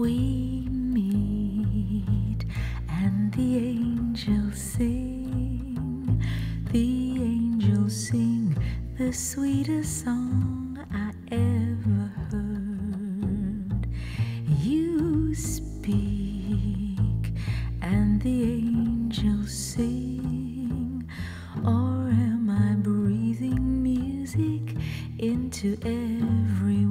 we meet and the angels sing. The angels sing the sweetest song I ever heard. You speak and the angels sing. Or am I breathing music into every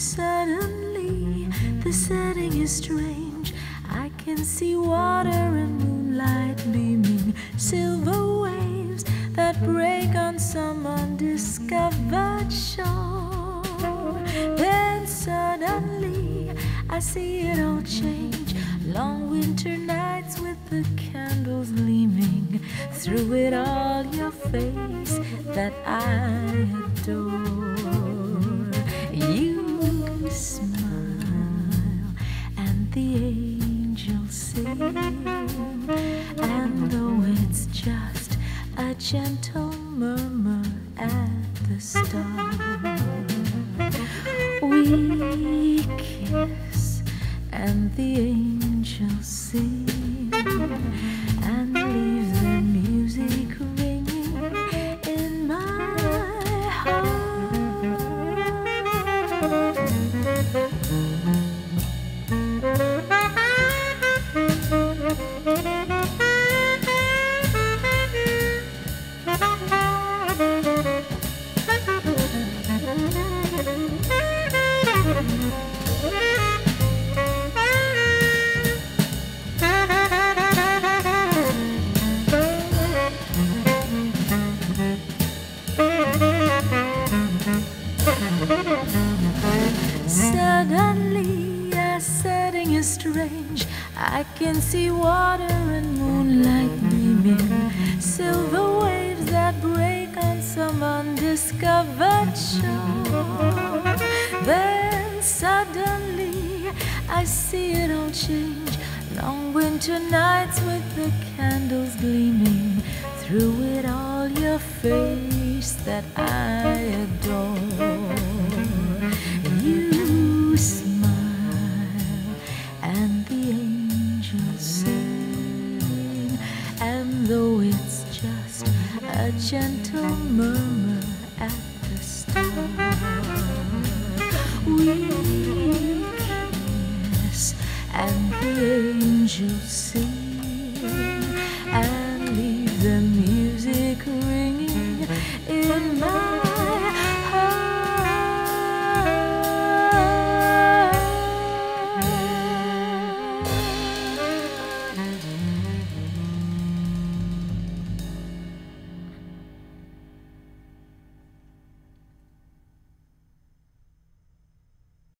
Suddenly, the setting is strange. I can see water and moonlight beaming, silver waves that break on some undiscovered shore. Then suddenly, I see it all change. Long winter nights with the candles gleaming. Through it all, your face that I adore. Angels sing. And though it's just a gentle murmur at the start, we kiss, and the angels sing and leave the music ringing in my Suddenly, a setting is strange. I can see water and moonlight gleaming, silver waves that break on some undiscovered shore. Then suddenly, I see it all change. Long winter nights with the candles gleaming, through it all, your face that I adore. Though it's just a gentle murmur at the start, we kiss, and the angels sing.